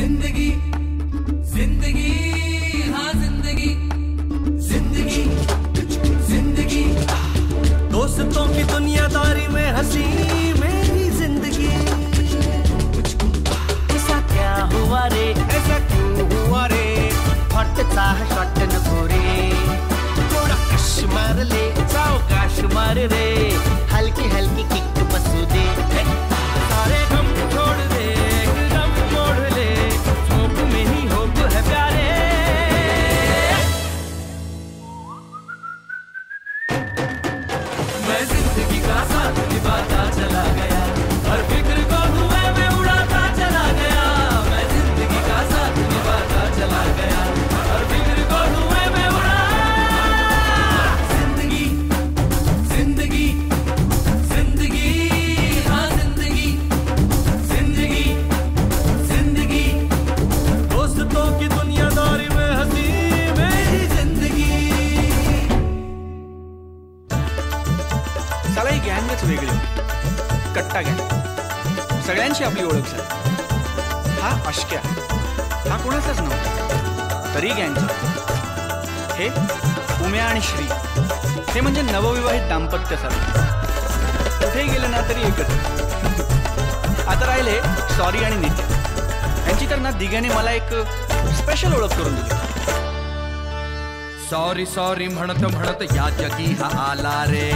जिंदगी कट्टा घ्या. सगळ्यांशी आपली ओळख झाली. हा अश्क्या हा कोणाचाच नव्हता. तरी गँगचा हे उम्या आणि श्री. हे म्हणजे नवविवाहित दाम्पत्य सारखे कुठेही गेले ना तरी एकच. आता राहिले सॉरी आणि नित्य. यांची तर ना दिघ्याने मला एक स्पेशल ओळख करून दिली. सॉरी सॉरी म्हणत म्हणत जगी हा आला रे।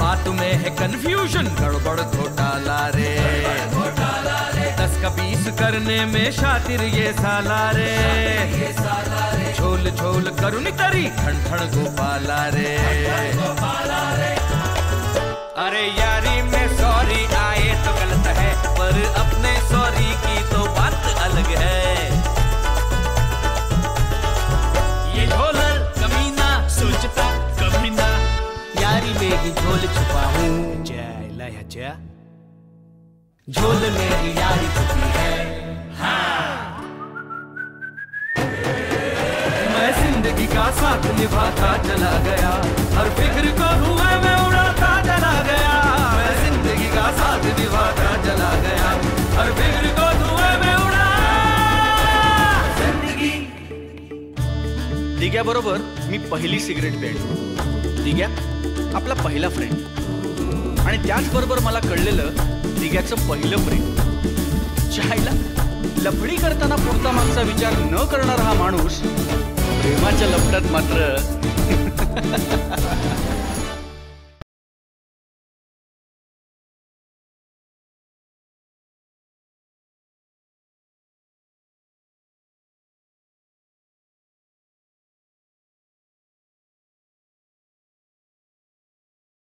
बात में है कन्फ्यूज़न गड़बड़ घोटाला रे। दस का बीस करने में शातिर ये साला रे। झोल झोल, करुण करी ठण ठण गोपाला रे। यारी में ही झोल छुपा हूँ। जय लय जय। झोल में ही यारी छुपी है। मैं ज़िंदगी का साथ निभाता चला गया। हर फ़िक्र को धुएँ में उड़ाता चला गया। मैं ज़िंदगी का साथ निभाता चला गया। हर फ़िक्र को धुएँ में उड़ा। ज़िंदगी। दिग्याबरोबर मी पहिली सिगरेट पेली दिग्या आपला पहिला फ्रेंड आणि त्याचबरोबर मला कळलेलं दिग्याचं पहिलं प्रेम चायला लफडी करताना पुढचा मागचा विचार न करणारा हा माणूस प्रेमाच्या लफड्यात मात्र